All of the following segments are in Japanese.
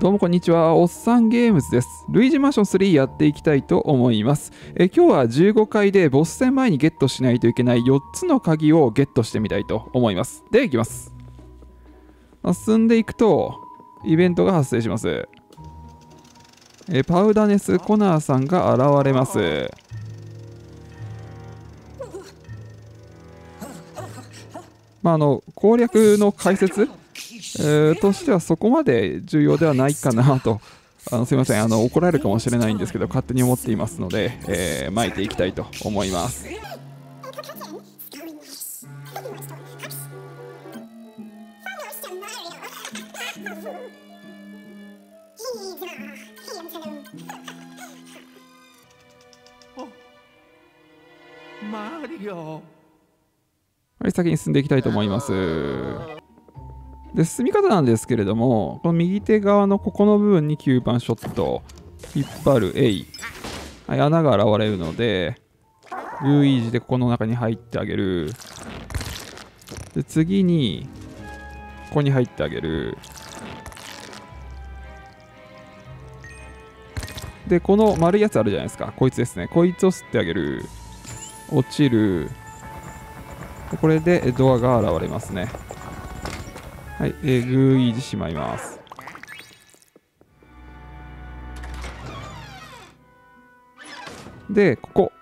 どうもこんにちは。おっさんゲームズです。ルイージマンション3やっていきたいと思います。え今日は15回でボス戦前にゲットしないといけない4つの鍵をゲットしてみたいと思います。で、いきます。進んでいくと、イベントが発生します。えパウダネス・コナーさんが現れます。まあ、あの攻略の解説としてはそこまで重要ではないかなと、あのすみませんあの、怒られるかもしれないんですけど、勝手に思っていますので、えー、巻いていきたいと思います。はい、先に進んでいきたいと思います。で、進み方なんですけれども、この右手側のここの部分に9番ショット、引っ張る A、はい、穴が現れるので、ルイージでここの中に入ってあげる。で、次に、ここに入ってあげる。で、この丸いやつあるじゃないですか。こいつですね。こいつを吸ってあげる。落ちる。これでドアが現れますね。はい、えー、グーイージしまいます。で、ここ。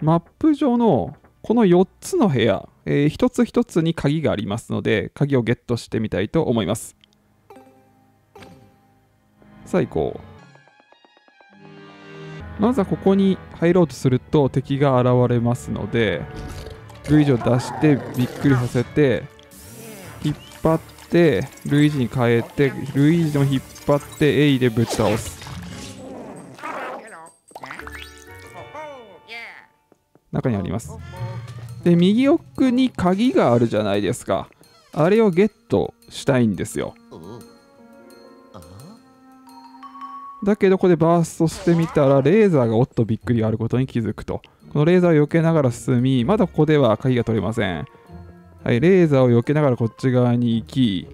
マップ上のこの4つの部屋、えー一つ一つに鍵がありますので、鍵をゲットしてみたいと思います。さあ行こう。まずはここに入ろうとすると敵が現れますので、ルイージを出してびっくりさせて、引っ張って、ルイージに変えて、ルイージも引っ張って、エイでぶち倒す。中にあります。で、右奥に鍵があるじゃないですか。あれをゲットしたいんですよ。だけどここでバーストしてみたらレーザーがおっとびっくりあることに気づくと。このレーザーを避けながら進みまだここでは鍵が取れません。はいレーザーを避けながらこっち側に行き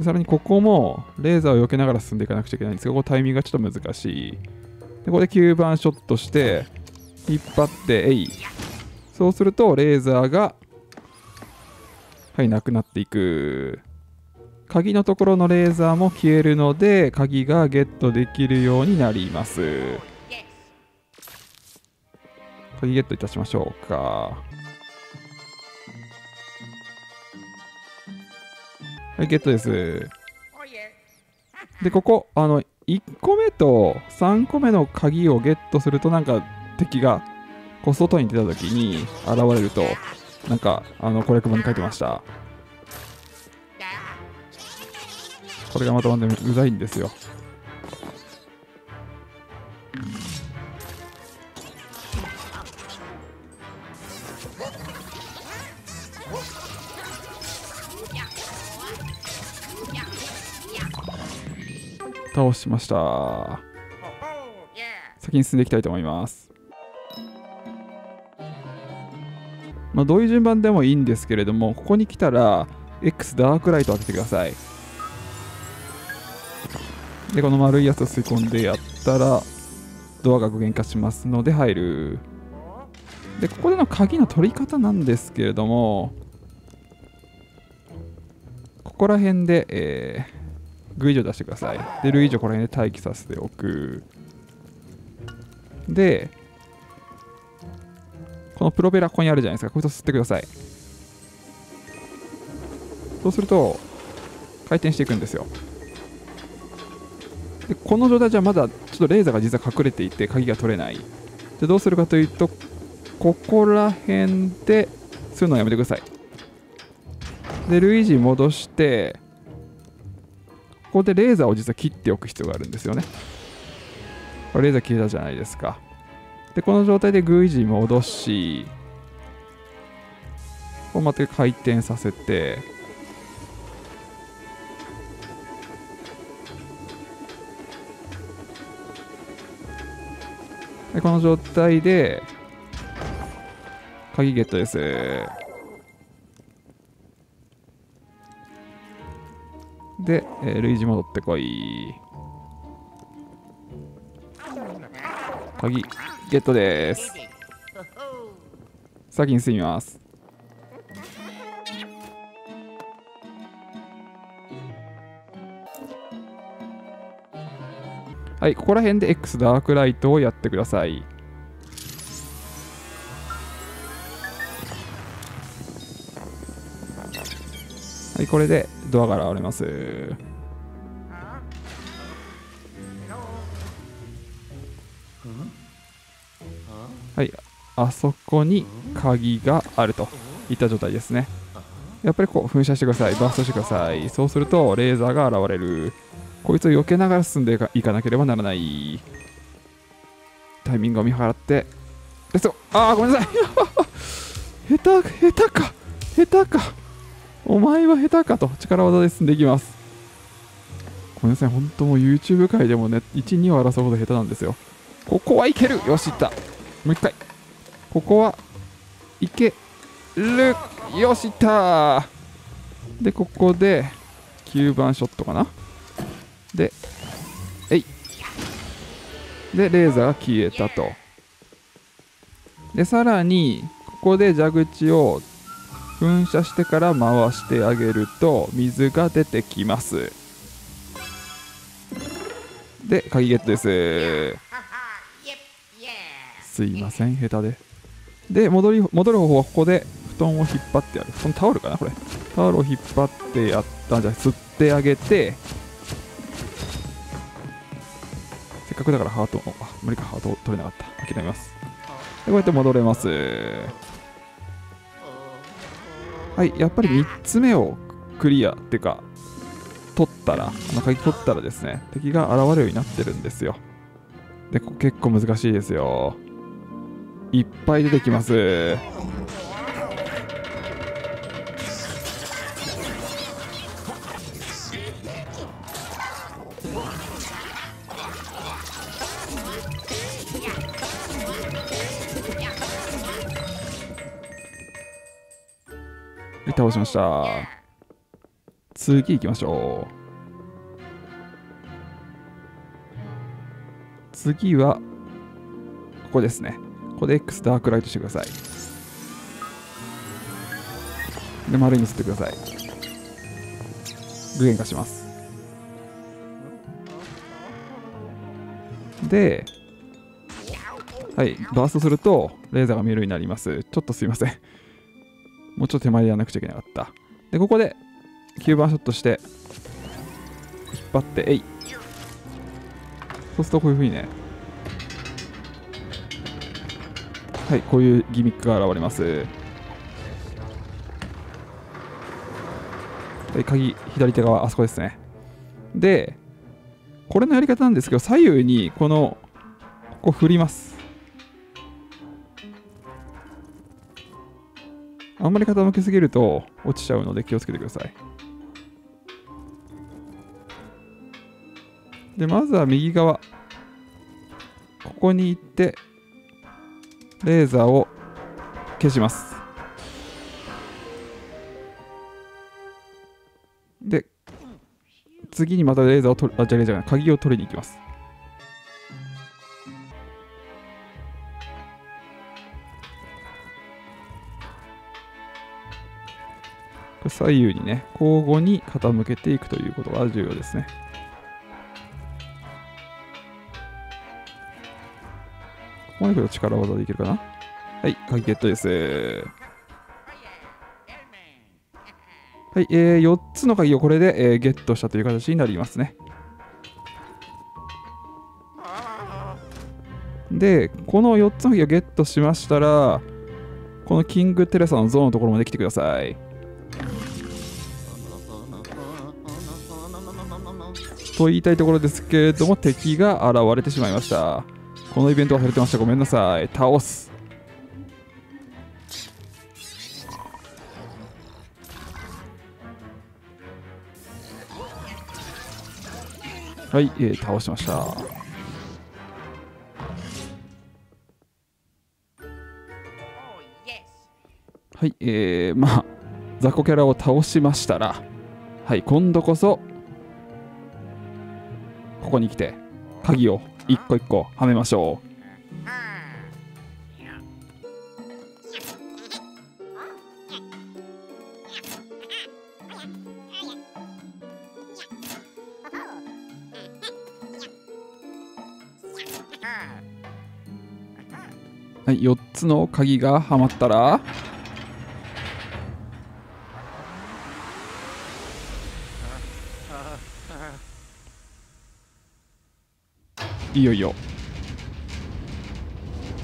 さらにここもレーザーを避けながら進んでいかなくちゃいけないんですがここタイミングがちょっと難しい。でここで9番ショットして引っ張ってえい。そうするとレーザーがはいなくなっていく。鍵のところのレーザーも消えるので鍵がゲットできるようになります。鍵ゲットいたしましょうか。はいゲットです。でここあの1個目と3個目の鍵をゲットするとなんか敵がこう外に出た時に現れるとなんかあの攻略本に書いてました。れがまたまたうざいんですよ。倒しました。先に進んでいきたいと思います。まあ、どういう順番でもいいんですけれどもここに来たら X ダークライトを当ててください。でこの丸いやつを吸い込んでやったらドアが具現化しますので入る。でここでの鍵の取り方なんですけれどもここら辺で、えー、グイジを出してください。でルイージをここら辺で待機させておく。でこのプロペラここにあるじゃないですか。こいつを吸ってください。そうすると回転していくんですよ。でこの状態じゃまだちょっとレーザーが実は隠れていて鍵が取れない。でどうするかというとここら辺で吸うのをやめてください。でルイージ戻してここでレーザーを実は切っておく必要があるんですよね。これレーザー切れたじゃないですか。でこの状態でグイージ戻しこうまた回転させてでこの状態で鍵ゲットです。で、えー、ルイージ戻ってこい。鍵ゲットです。先に進みます。はいここら辺で X ダークライトをやってください。はいこれでドアが現れます。はいあそこに鍵があると。いった状態ですね。やっぱりこう噴射してください。バーストしてください。そうするとレーザーが現れる。こいつを避けながら進んでいかなければならない。タイミングを見計らって。レッツゴーああごめんなさい。下手下手か。下手か。お前は下手かと。力技で進んでいきます。ごめんなさい。本当もう YouTube 界でもね12を争うほど下手なんですよ。ここはいける。よしいった。もう一回。ここはいける。よしいった。でここで9番ショットかな。でえい。でレーザーが消えたと。でさらにここで蛇口を噴射してから回してあげると水が出てきます。で鍵ゲットです。すいません下手で。で戻り戻る方法はここで布団を引っ張ってやる。このタオルかなこれ。タオルを引っ張ってやったじゃあ吸ってあげてせっかくだからハートあ無理かハート取れなかった。諦めます。でこうやって戻れます。はいやっぱり3つ目をクリアっていうか取ったらあの鍵取ったらですね敵が現れるようになってるんですよ。で結構難しいですよ。いっぱい出てきます倒しました。次行きましょう。次はここですね。ここで X ダークライトしてください。で丸に吸ってください。具現化します。ではいバーストするとレーザーが見えるようになります。ちょっとすいません。もうちょっと手前でやらなくちゃいけなかった。でここで9番ショットして引っ張ってえい。そうするとこういうふうにね。はいこういうギミックが現れます。はい鍵左手側あそこですね。でこれのやり方なんですけど左右にこのここ振ります。あんまり傾けすぎると落ちちゃうので気をつけてください。でまずは右側。ここに行ってレーザーを消します。で次にまたレーザーを取るあじゃあじゃ鍵を取りに行きます。左右にね交互に傾けていくということが重要ですね。ここまでくと力技でいけるかな？はい鍵ゲットです。はい、えー、4つの鍵をこれで、えー、ゲットしたという形になりますね。でこの4つの鍵をゲットしましたらこのキングテレサの像のところまで来てください。と言いたいところですけれども敵が現れてしまいました。このイベント忘れてました。ごめんなさい。倒す。はい、えー、倒しました。はいえー、まあ雑魚キャラを倒しましたらはい今度こそここに来て鍵を一個一個はめましょう。はい、4つの鍵がはまったら いよいよ。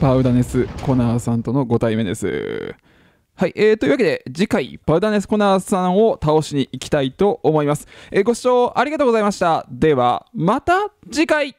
パウダネス・コナーさんとのご対面です。はい、えー、というわけで次回パウダネス・コナーさんを倒しに行きたいと思います、えーご視聴ありがとうございました。ではまた次回。